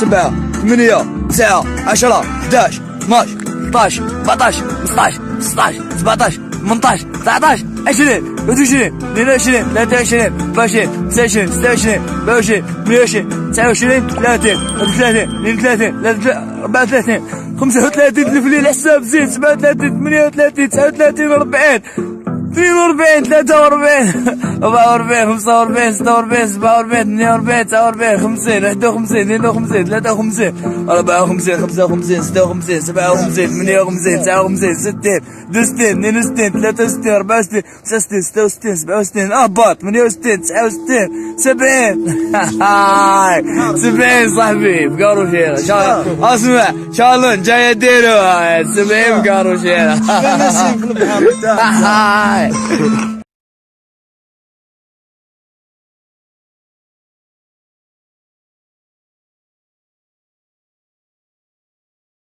سبعة ثمانية تسعة عشرة 11 12 13 14 15 16 17 18 19 20 21 22 23 24 29 26 27 28 30 31 32 34 35 تلف لي الحساب زيد 37 38 39 40 42 43 44 45 46 47 48 49 50 51 52 53 54 55 56 57 58 59 60 62 62 63 64 65 66 67 اهبط 68 69 70 70 صاحبي بقاروشيرة أسمع شالون جاي اديروا 70 بقاروشيرة في はい。